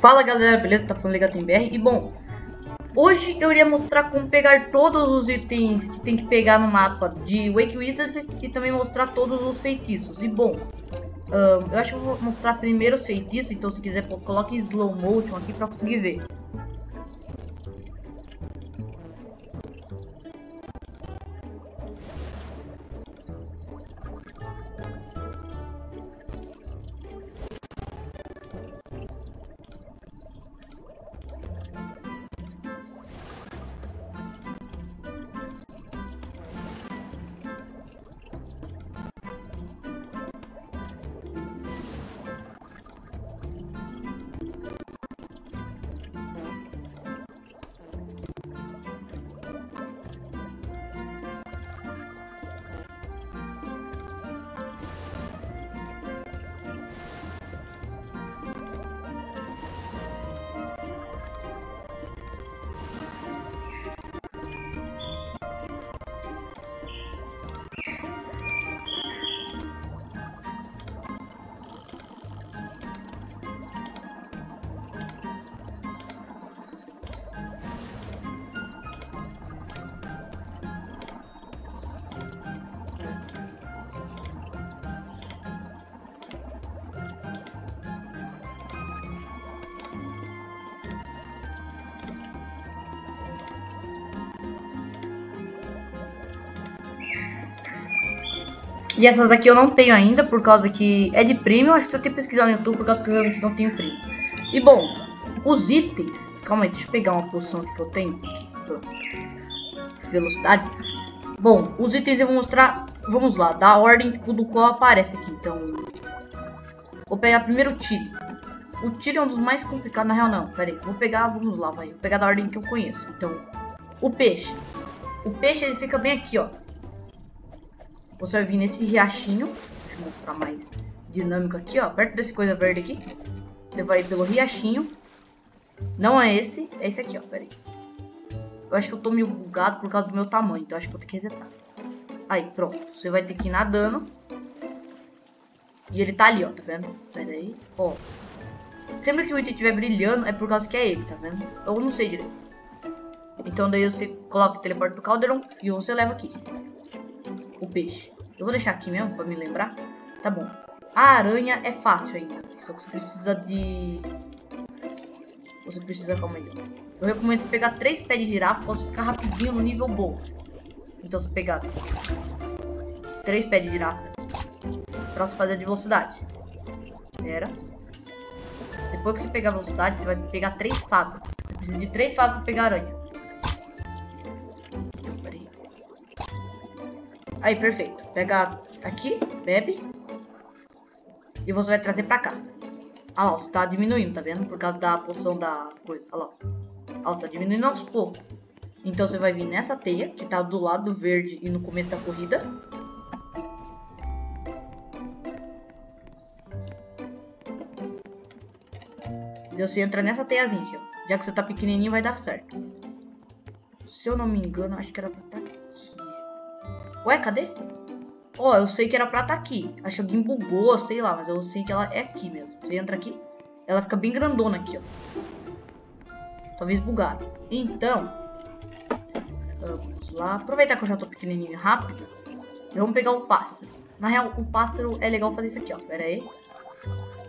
Fala galera, beleza? Tá falando Ligatem BR e bom, hoje eu iria mostrar como pegar todos os itens que tem que pegar no mapa de Wake Wizards e também mostrar todos os feitiços. E bom, eu acho que eu vou mostrar primeiro os feitiços, então se quiser coloque slow motion aqui pra conseguir ver. E essas daqui eu não tenho ainda, por causa que é de premium. Acho que você tem que pesquisar no YouTube, por causa que eu realmente não tenho premium. E bom, os itens... Calma aí, deixa eu pegar uma poção que eu tenho. Velocidade. Bom, os itens eu vou mostrar... Vamos lá, da ordem do qual aparece aqui. Então, vou pegar primeiro o tiro. O tiro é um dos mais complicados, na real não. Pera aí, vou pegar, vamos lá, vai. Vou pegar da ordem que eu conheço. Então, o peixe. O peixe ele fica bem aqui, ó. Você vai vir nesse riachinho. Deixa eu mostrar mais dinâmico aqui, ó. Perto desse coisa verde aqui. Você vai pelo riachinho. Não é esse, é esse aqui, ó. Pera aí. Eu acho que eu tô meio bugado por causa do meu tamanho, então acho que vou ter que resetar. Aí, pronto. Você vai ter que ir nadando. E ele tá ali, ó, tá vendo? Pera aí. Ó. Sempre que o item estiver brilhando, é por causa que é ele, tá vendo? Eu não sei direito. Então daí você coloca o teleporte do Calderon e você leva aqui o peixe. Eu vou deixar aqui mesmo, pra me lembrar. Tá bom. A aranha é fácil ainda. Só que você precisa de... Você precisa, calma aí. Eu recomendo pegar três pés de girafa pra você ficar rapidinho no nível bom. Então você pegar três pés de girafa pra você fazer de velocidade. Espera. Depois que você pegar velocidade, você vai pegar três fadas. Você precisa de três fadas pra pegar aranha. Aí, perfeito. Pega aqui, bebe. E você vai trazer pra cá. Olha lá, você tá diminuindo, tá vendo? Por causa da poção da coisa. Olha lá. Olha, você tá diminuindo aos poucos. Então você vai vir nessa teia, que tá do lado verde e no começo da corrida. E você entra nessa teiazinha. Já que você tá pequenininho, vai dar certo. Se eu não me engano, acho que era pra tá Ué, cadê? Ó, oh, eu sei que era pra estar tá aqui. Acho que alguém bugou, sei lá, mas eu sei que ela é aqui mesmo. Você entra aqui, ela fica bem grandona aqui, ó. Talvez bugado. Então, vamos lá. Aproveitar que eu já tô pequenininho rápido. Vamos pegar o pássaro. Na real, o pássaro é legal fazer isso aqui, ó. Pera aí.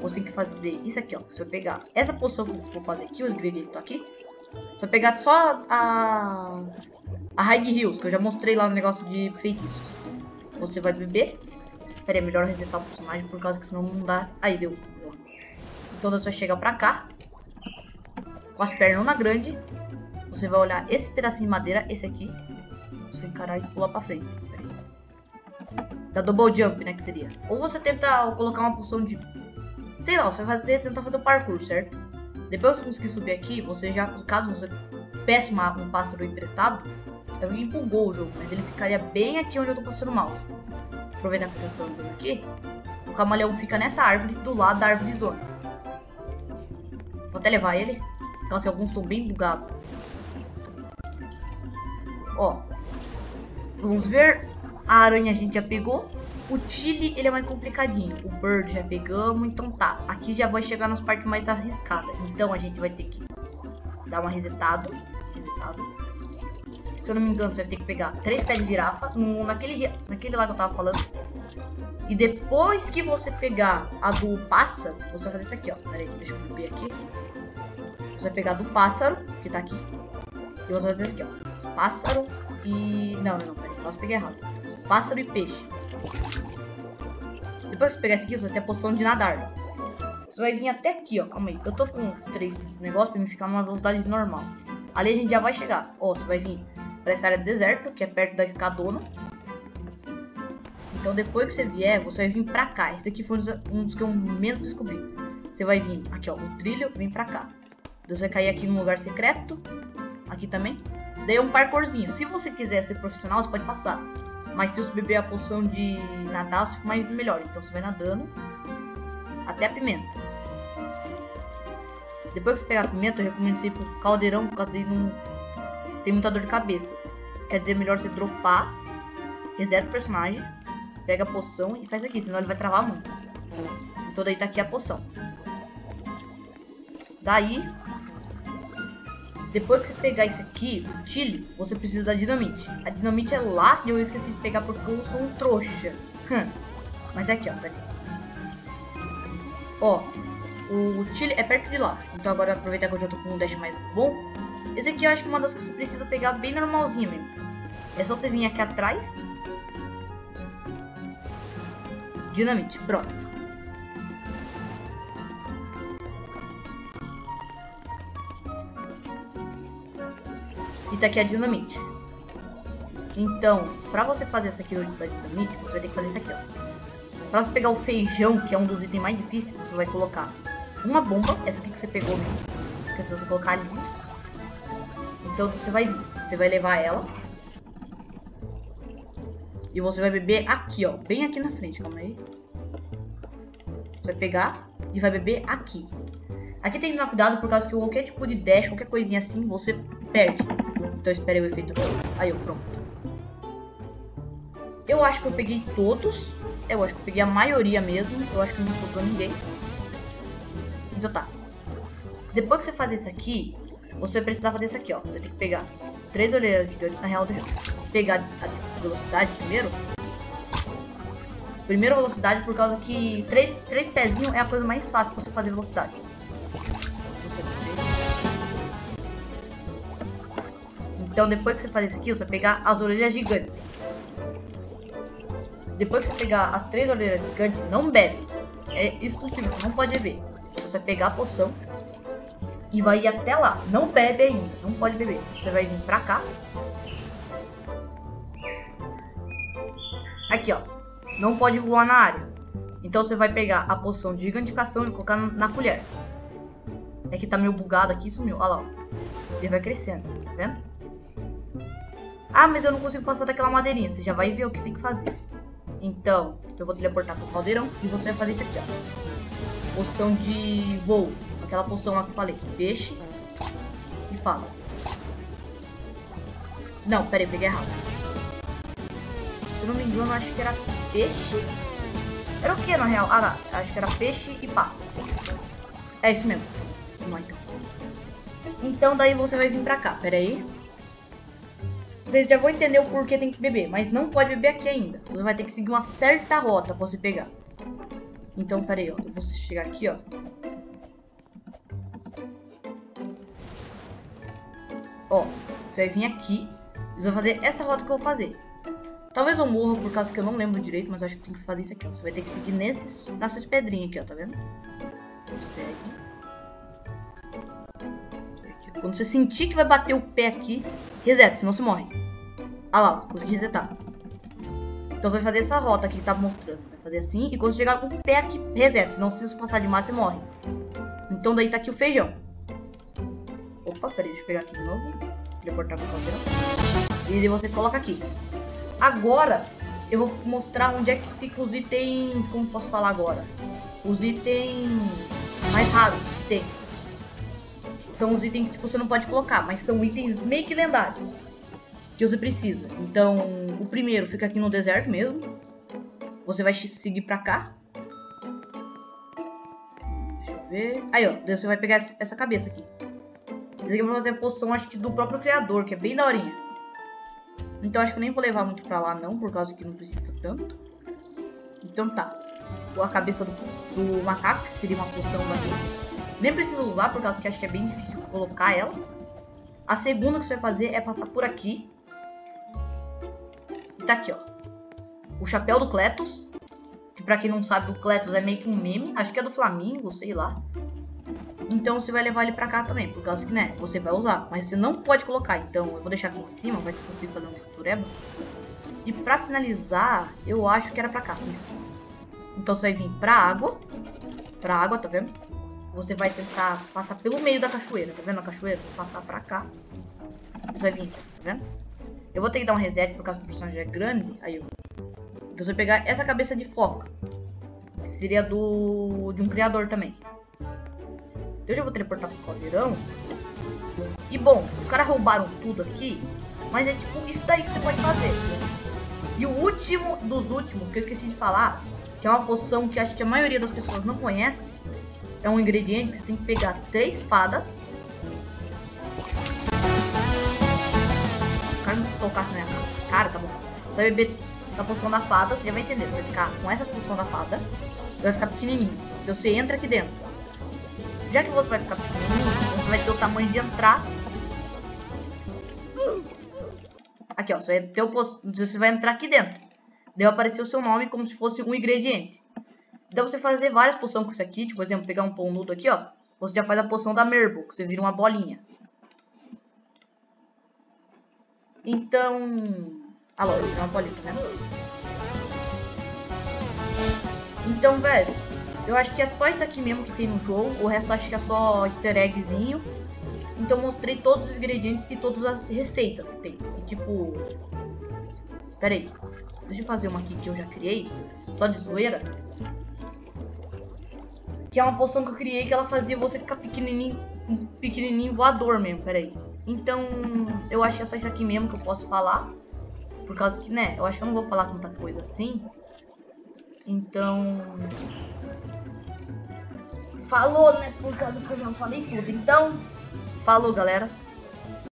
Você tem que fazer isso aqui, ó. Se eu pegar essa poção que eu vou fazer aqui, os ingredientes estão aqui. Se eu pegar só a a High Hills, que eu já mostrei lá no negócio de feitiços. Você vai beber. Pera aí, melhor resetar o personagem, por causa que senão não dá... Aí, deu. Então você vai chegar pra cá. Com as pernas na grande. Você vai olhar esse pedacinho de madeira, esse aqui. Você vai encarar e pular pra frente. Da double jump, né, que seria. Ou você tenta colocar uma poção de... Sei lá, você vai fazer, tentar fazer o parkour, certo? Depois que você conseguir subir aqui, você já, caso você peça uma, um pássaro emprestado, ele empolgou o jogo, mas ele ficaria bem aqui onde eu tô passando o mouse. Aproveitar que eu tô aqui. O camaleão fica nessa árvore, do lado da árvore zona. Vou até levar ele. Então assim, alguns estão bem bugados. Ó. Vamos ver. A aranha a gente já pegou. O Chile, ele é mais complicadinho. O Bird já pegamos, então tá. Aqui já vai chegar nas partes mais arriscadas. Então a gente vai ter que dar uma resetado. resetado. Se eu não me engano, você vai ter que pegar três pés de girafa no, naquele, naquele lá que eu tava falando. E depois que você pegar a do pássaro, você vai fazer isso aqui, ó. Pera aí, deixa eu ver aqui. Você vai pegar a do pássaro, que tá aqui. E você vai fazer isso aqui, ó. Pássaro e... Não, não, não, peraí. Nossa, peguei errado. Pássaro e peixe. Depois que você pegar esse aqui, você vai ter a posição de nadar. Você vai vir até aqui, ó. Calma aí. Eu tô com três negócios pra me ficar numa velocidade normal. Ali a gente já vai chegar. Ó, você vai vir para essa área de deserto, que é perto da escadona. Então depois que você vier, você vai vir pra cá. Esse aqui foi um dos que eu menos descobri. Você vai vir aqui, ó, o trilho, vem pra cá. Você vai cair aqui no lugar secreto. Aqui também. Daí é um parkourzinho. Se você quiser ser profissional, você pode passar. Mas se você beber a poção de nadar, fica mais melhor. Então você vai nadando até a pimenta. Depois que você pegar a pimenta, eu recomendo você ir pro caldeirão, por causa de não tem muita dor de cabeça. Quer dizer, melhor você dropar, reseta o personagem, pega a poção e faz aqui, senão ele vai travar muito. Então daí tá aqui a poção. Daí, depois que você pegar isso aqui, o chile, você precisa da dinamite. A dinamite é lá e eu esqueci de pegar porque eu sou um trouxa. Mas é aqui, ó, tá aqui. Ó, o chile é perto de lá. Então agora aproveitar que eu já tô com um dash mais bom, esse aqui eu acho que é uma das que você precisa pegar bem normalzinha mesmo. É só você vir aqui atrás. Dinamite, pronto. E tá aqui a dinamite. Então, pra você fazer essa aqui da dinamite, você vai ter que fazer isso aqui, ó. Pra você pegar o feijão, que é um dos itens mais difíceis, você vai colocar uma bomba, essa aqui que você pegou mesmo. Que você colocar ali, então você vai você vai levar ela. E você vai beber aqui, ó. Bem aqui na frente, calma aí. Você vai pegar e vai beber aqui. Aqui tem que tomar cuidado por causa que qualquer tipo de dash, qualquer coisinha assim, você perde. Então espere o efeito. Aí, ó, pronto. Eu acho que eu peguei todos. Eu acho que eu peguei a maioria mesmo. Eu acho que não sobrou ninguém. Então tá. Depois que você fazer isso aqui, você vai precisar fazer isso aqui, ó. Você tem que pegar três orelhas gigantes, na real, pegar a velocidade primeiro. Primeiro velocidade, por causa que três, três pezinhos é a coisa mais fácil pra você fazer velocidade. Então, depois que você fazer isso aqui, você pegar as orelhas gigantes. Depois que você pegar as três orelhas gigantes, não bebe. É exclusivo, você não pode beber. Você pegar a poção e vai ir até lá. Não bebe ainda, não pode beber. Você vai vir pra cá. Aqui, ó. Não pode voar na área. Então você vai pegar a poção de gigantificação e colocar na colher. É que tá meio bugado aqui, sumiu. Olha lá, ó. Ele vai crescendo, tá vendo? Ah, mas eu não consigo passar daquela madeirinha. Você já vai ver o que tem que fazer. Então, eu vou teleportar pro caldeirão e você vai fazer isso aqui, ó. Poção de voo. Aquela poção lá que eu falei. Peixe. E fala. Não, peraí, peguei errado. Se eu não me engano, acho que era peixe. Era o que na real? Ah, não. Acho que era peixe e pá. É isso mesmo. Vamos lá então. Então daí você vai vir pra cá. Pera aí. Vocês já vão entender o porquê tem que beber. Mas não pode beber aqui ainda. Você vai ter que seguir uma certa rota pra você pegar. Então, pera aí, ó. Eu vou chegar aqui, ó. Ó, você vai vir aqui. Você vai fazer essa rota que eu vou fazer. Talvez eu morra por causa que eu não lembro direito, mas eu acho que tem que fazer isso aqui, ó. Você vai ter que seguir nesses, nessas pedrinhas aqui, ó, tá vendo? Segue. Quando você sentir que vai bater o pé aqui, reseta, senão você morre. Ah lá, consegui resetar. Então você vai fazer essa rota aqui que tá mostrando. Vai fazer assim, e quando chegar com o pé aqui, reseta. Senão se você passar demais, você morre. Então daí tá aqui o feijão. Opa, peraí, deixa eu pegar aqui de novo. Teleportar pro caldeirão. E você coloca aqui. Agora, eu vou mostrar onde é que ficam os itens, como posso falar agora? Os itens mais raros que tem. São os itens que você não pode colocar, mas são itens meio que lendários. que você precisa. Então, o primeiro fica aqui no deserto mesmo. Você vai seguir pra cá. Deixa eu ver. Aí, ó. Você vai pegar essa cabeça aqui. Esse aqui fazer a poção, acho que do próprio criador, que é bem daorinha. Então, acho que nem vou levar muito pra lá, não, por causa que não precisa tanto. Então, tá. A cabeça do, do macaco, que seria uma poção daqui. Nem precisa usar, por causa que acho que é bem difícil colocar ela. A segunda que você vai fazer é passar por aqui. E tá aqui, ó. O chapéu do Cletus. Que pra quem não sabe, o Cletus é meio que um meme. Acho que é do Flamingo, sei lá. Então você vai levar ele pra cá também. Por causa que, né, você vai usar. Mas você não pode colocar. Então eu vou deixar aqui em cima. Vai conseguir fazer um mistureba. E pra finalizar, eu acho que era pra cá. Isso. Então você vai vir pra água. Pra água, tá vendo? Você vai tentar passar pelo meio da cachoeira. Tá vendo a cachoeira? Passar pra cá. Você vai vir aqui, tá vendo? Eu vou ter que dar um reset por causa que o personagem é grande. Aí eu... Então você vai pegar essa cabeça de foca. Que seria do... de um criador também. Eu já vou teleportar pro caldeirão. E bom, os caras roubaram tudo aqui. Mas é tipo isso daí que você pode fazer. E o último dos últimos, que eu esqueci de falar, que é uma poção que acho que a maioria das pessoas não conhece, é um ingrediente que você tem que pegar três espadas. O cara não tocar na minha cara, tá bom. Você vai beber a poção da fada, você já vai entender. Você vai ficar com essa poção da fada, vai ficar pequenininho. Então você entra aqui dentro. Já que você vai ficar pequenininho, você vai ter o tamanho de entrar. Aqui, ó. Você vai, ter o, você vai entrar aqui dentro. Deu aparecer o seu nome como se fosse um ingrediente. Dá você fazer várias poções com isso aqui. Tipo, por exemplo, pegar um pão nudo aqui, ó. Você já faz a poção da Merbo, que você vira uma bolinha. Então... Ah, lá, uma bolinha, vendo? Então, velho, eu acho que é só isso aqui mesmo que tem no jogo. O resto acho que é só easter eggzinho. Então mostrei todos os ingredientes e todas as receitas que tem. E tipo... Pera aí. Deixa eu fazer uma aqui que eu já criei. Só de zoeira. Que é uma poção que eu criei que ela fazia você ficar pequenininho, pequenininho voador mesmo, peraí. Então, eu acho que é só isso aqui mesmo que eu posso falar. Por causa que, né, eu acho que eu não vou falar tanta coisa assim. Então... Falou, né, por causa que eu já falei tudo. Então, falou, galera.